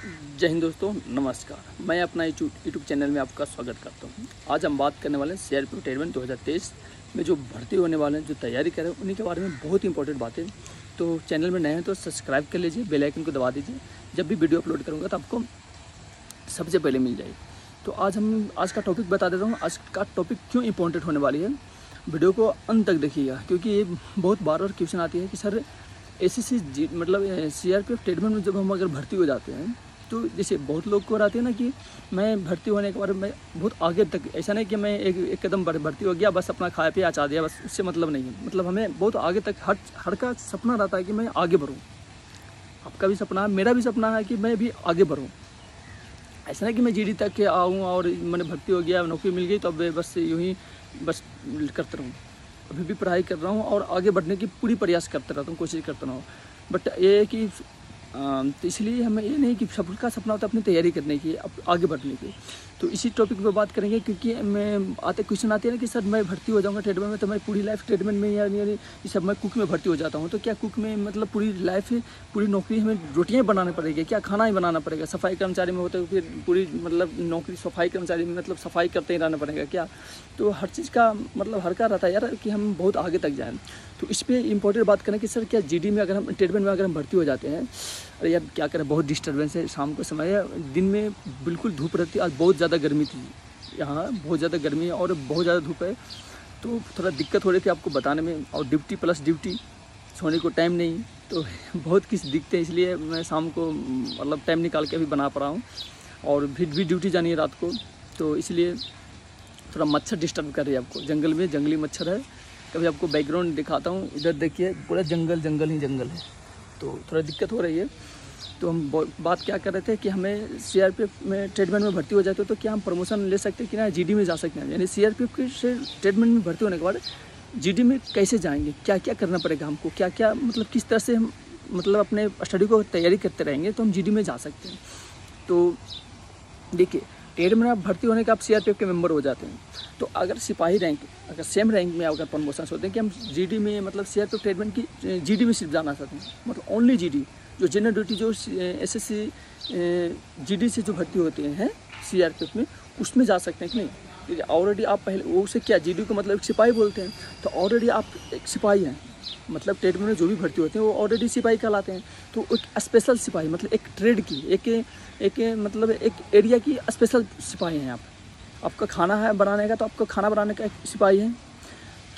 जय हिंद दोस्तों, नमस्कार। मैं अपना यूट्यूब चैनल में आपका स्वागत करता हूँ। आज हम बात करने वाले हैं सी आर पी टेरमेंट दो में जो भर्ती होने वाले हैं, जो तैयारी कर रहे हैं, उन्हीं के बारे में बहुत इंपॉर्टेंट बातें तो चैनल में नए हैं तो सब्सक्राइब कर लीजिए, बेल आइकन को दबा दीजिए। जब भी वीडियो अपलोड करूँगा तो आपको सबसे पहले मिल जाएगी। तो आज हम, आज का टॉपिक बता देता हूँ, आज का टॉपिक क्यों इंपॉर्टेंट होने वाली है। वीडियो को अंत तक देखिएगा, क्योंकि ये बहुत बार बार क्वेश्चन आती है कि सर एस मतलब सी आर पी में जब हम अगर भर्ती हो जाते हैं तो जैसे बहुत लोग को रहते हैं ना कि मैं भर्ती होने के बाद मैं बहुत आगे तक, ऐसा नहीं कि मैं एक एक कदम भर्ती हो गया, बस अपना खाया पिया चा दिया, बस उससे मतलब नहीं है। मतलब हमें बहुत आगे तक हर हर का सपना रहता है कि मैं आगे बढ़ूँ। आपका भी सपना है मेरा भी सपना है कि मैं भी आगे बढ़ूँ। ऐसा नहीं कि मैं जीडी तक के आऊँ और मैंने भर्ती हो गया, नौकरी मिल गई तो अब बस यूँ ही, बस करता रहूँ। अभी भी पढ़ाई कर रहा हूँ और आगे बढ़ने की पूरी प्रयास करता रहता हूँ, कोशिश करता रहूँ। बट ये है कि तो इसलिए हमें ये नहीं कि सबका सपना होता है अपनी तैयारी करने की आगे बढ़ने की। तो इसी टॉपिक पे बात करेंगे क्योंकि मैं, आते क्वेश्चन आते हैं ना कि सर मैं भर्ती हो जाऊँगा ट्रेडमेंट में तो मैं पूरी लाइफ ट्रेडमेंट में या यानी सब मैं कुक में भर्ती हो जाता हूँ। तो क्या कुक में मतलब पूरी लाइफ पूरी नौकरी हमें रोटियाँ बनाना पड़ेगी? क्या खाना ही बनाना पड़ेगा? सफ़ाई कर्मचारी में होता है फिर पूरी मतलब नौकरी सफ़ाई कर्मचारी में मतलब सफ़ाई करते ही रहना पड़ेगा क्या? तो हर चीज़ का मतलब हर का रहता है यार कि हम बहुत आगे तक जाएँ। तो इस पर इंपॉर्टेंट बात करें कि सर क्या जीडी में अगर हम ट्रेडमेंट में अगर हम भर्ती हो जाते हैं, अरे यार क्या करें, बहुत डिस्टर्बेंस है, शाम को समय है, दिन में बिल्कुल धूप रहती है, आज बहुत ज़्यादा गर्मी थी, यहाँ बहुत ज़्यादा गर्मी है और बहुत ज़्यादा धूप है तो थोड़ा दिक्कत हो रही थी आपको बताने में, और ड्यूटी प्लस ड्यूटी सोने को टाइम नहीं तो बहुत किस दिखते हैं, इसलिए मैं शाम को मतलब टाइम निकाल के अभी बना पा रहा हूँ, और फिर भी ड्यूटी जानी है रात को तो इसलिए थोड़ा मच्छर डिस्टर्ब कर रही है आपको, जंगल में जंगली मच्छर है कभी आपको बैकग्राउंड दिखाता हूँ। इधर देखिए, पूरा जंगल जंगल ही जंगल है। तो थोड़ा दिक्कत हो रही है। तो हम बात क्या कर रहे थे कि हमें सीआरपीएफ में ट्रेडमेंट में भर्ती हो जाते तो क्या हम प्रमोशन ले सकते हैं कि ना जीडी में जा सकते हैं? यानी सीआरपीएफ के से ट्रेडमेंट में भर्ती होने के बाद जीडी में कैसे जाएँगे? क्या क्या करना पड़ेगा हमको? क्या क्या मतलब किस तरह से हम मतलब अपने स्टडी को तैयारी करते रहेंगे तो हम जीडी में जा सकते हैं? तो देखिए टेड में आप भर्ती होने के आप सीआरपीएफ के मेंबर हो जाते हैं। तो अगर सिपाही रैंक अगर सेम रैंक में अगर प्रमोशन होते हैं कि हम जीडी में मतलब सीआरपीएफ ट्रेडमेंट की जीडी में सिर्फ़ जाना चाहते हैं। मतलब ओनली जीडी जो जनरल ड्यूटी जो एस एस सी से जो भर्ती होते हैं सीआरपीएफ में, उसमें जा सकते हैं कि नहीं? ऑलरेडी आप पहले, वो उसे क्या जी को मतलब एक सिपाही बोलते हैं? तो ऑलरेडी आप एक सिपाही हैं। मतलब ट्रेड में जो भी भर्ती होते हैं, वो ऑलरेडी सिपाही कहलाते हैं। तो एक स्पेशल सिपाही मतलब एक ट्रेड की, एक एक मतलब एक एरिया की स्पेशल सिपाही हैं आप। आपका खाना है बनाने का तो आपका खाना बनाने का एक सिपाही है।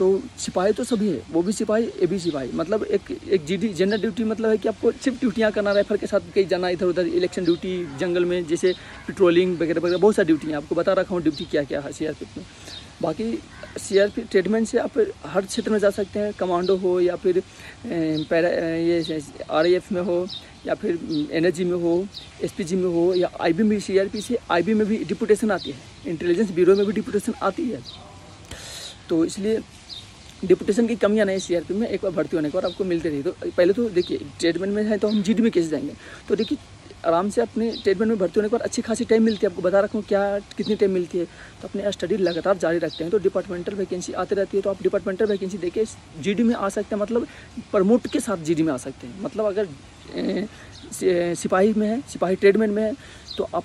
तो सिपाही तो सभी है, वो भी सिपाही, ये भी सिपाही। मतलब एक एक जी डी जनरल ड्यूटी मतलब है कि आपको सिर्फ़ ड्यूटियाँ करना रेफर के साथ कहीं जाना इधर उधर इलेक्शन ड्यूटी जंगल में, जैसे पेट्रोलिंग वगैरह वगैरह, बहुत सारी ड्यूटी हैं। आपको बता रखा हूँ ड्यूटी क्या क्या है सी में। बाकी सी आर पी ट्रीटमेंट से आप हर क्षेत्र में जा सकते हैं कमांडो हो या फिर पैरा ये आर एफ़ में हो या फिर एनर्जी में हो एसपीजी में हो या आई बी में सीआरपी से आईबी में भी डिपुटेशन आती है। इंटेलिजेंस ब्यूरो में भी डिपुटेशन आती है। तो इसलिए डिपुटेशन की कमियाँ नहीं सी आर में एक बार भर्ती होने के बाद आपको मिलती रही तो पहले तो देखिए ट्रीटमेंट में है तो हम जीडी में कैसे जाएँगे। तो देखिए, आराम से अपने ट्रीटमेंट में भर्ती होने के बाद अच्छी खासी टाइम मिलती है। आपको बता रखा क्या, कितनी टाइम मिलती है। तो अपने स्टडी लगातार जारी रखते हैं। तो डिपार्टमेंटल वैकेंसी आती रहती है। तो आप डिपार्टमेंटल वैकेंसी देके जी में आ सकते हैं। मतलब प्रमोट के साथ जीडी में आ सकते हैं। मतलब अगर सिपाही में है, सिपाही ट्रेडमेंट में है तो आप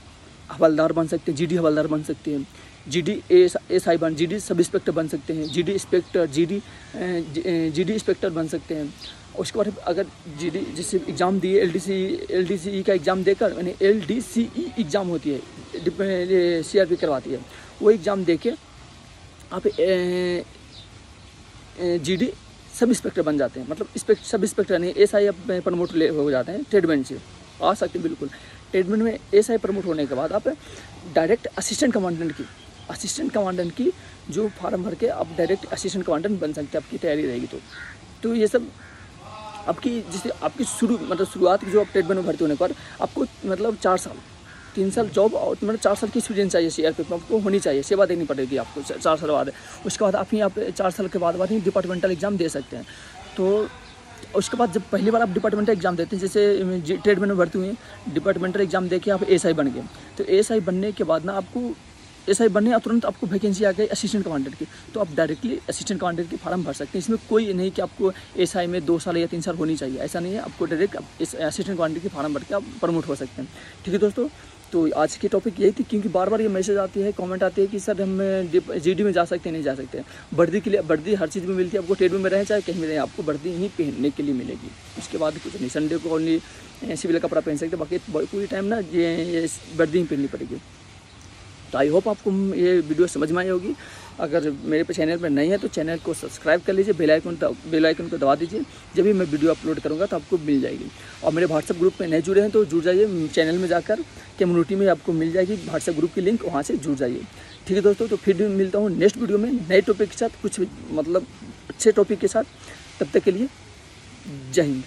हवलदार बन सकते हैं जी हवलदार बन सकते हैं। जी डी एस आई बन जी डी सब इंस्पेक्टर बन सकते हैं। G D inspector G D G D inspector बन सकते हैं। उसके बाद अगर जी डी जैसे एग्ज़ाम दिए L D C L D C E का एग्ज़ाम देकर, यानी L D C E exam होती है सी आर पी करवाती है, वो एग्ज़ाम दे के आप जी डी सब इंस्पेक्टर बन जाते हैं। मतलब इंस्पेक्ट सब इंस्पेक्टर नहीं एस आई प्रमोट ले, हो जाते हैं ट्रेडमेंट से। आ सकते हैं, बिल्कुल। ट्रेडमेंट में एस आई प्रमोट होने के बाद आप डायरेक्ट असिस्टेंट कमांडेंट की असिस्टेंट कमांडेंट की जो फार्म भर के आप डायरेक्ट असिस्टेंट कमांडेंट बन सकते हैं, आपकी तैयारी रहेगी तो। तो ये सब आपकी जैसे आपकी शुरू मतलब शुरुआत की जो आप ट्रेडमेंट में भर्ती होने पर आपको मतलब चार साल, तीन साल जॉब और मतलब चार साल की एक्सपीरियंस चाहिए सी में आपको होनी चाहिए, सेवा देनी पड़ेगी आपको चार साल बाद। उसके बाद आप ही आप चार साल के बाद बाद ही डिपार्टमेंटल एग्ज़ाम दे सकते हैं। तो उसके बाद जब पहली बार आप डिपार्टमेंटल एग्ज़ाम देते हैं, जैसे ट्रेडमेंट में भर्ती हुई डिपार्टमेंटल एग्ज़ाम दे के आप एस बन गए। तो एस बनने के बाद ना आपको एस आई बनने तुरंत आपको वैकेंसी आ गई असिस्टेंट कमांडर की। तो आप डायरेक्टली असिस्टेंट कमांडर की फार्म भर सकते हैं। इसमें कोई नहीं कि आपको एस आई में दो साल या तीन साल होनी चाहिए। ऐसा नहीं है, आपको डायरेक्ट असिस्टेंट कमांडर की फार्म भर के आप प्रमोट हो सकते हैं। ठीक है दोस्तों? तो आज की टॉपिक यही थी, क्योंकि बार बार ये मैसेज आती है कमेंट आती है कि सर हम जी में जा सकते हैं, नहीं जा सकते वर्दी के लिए वर्दी हर चीज़ में मिलती है, आपको ट्रेड में रहें चाहे कहीं में रहें आपको वर्दी ही पहनने के लिए मिलेगी। उसके बाद कुछ नहीं संडे को ओनली सिविल कपड़ा पहन सकते बाकी पूरी टाइम ना ये वर्दी ही पहननी पड़ेगी। तो आई होप आपको ये वीडियो समझ में आई होगी। अगर मेरे पे चैनल पर नहीं है तो चैनल को सब्सक्राइब कर लीजिए बेल आइकन बेल आइकन को दबा दीजिए। जब भी मैं वीडियो अपलोड करूँगा तो आपको मिल जाएगी। और मेरे व्हाट्सअप ग्रुप में नहीं जुड़े हैं तो जुड़ जाइए चैनल में जाकर। कम्युनिटी में आपको मिल जाएगी व्हाट्सअप ग्रुप की लिंक वहाँ से जुड़ जाइए। ठीक है दोस्तों तो फिर भी मिलता हूँ नेक्स्ट वीडियो में नए टॉपिक के साथ, कुछ मतलब अच्छे टॉपिक के साथ। तब तक के लिए जय हिंद।